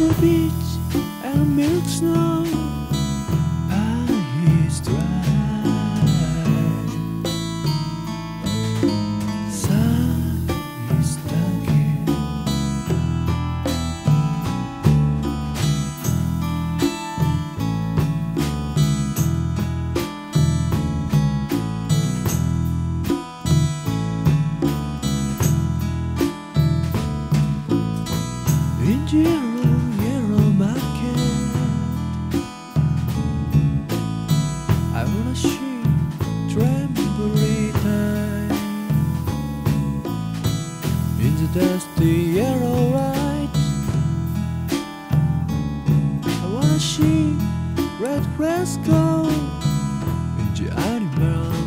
On the beach and milk snow Paris dry Sun is dark In yellow, In the yellow light I wanna see red fresco In the animal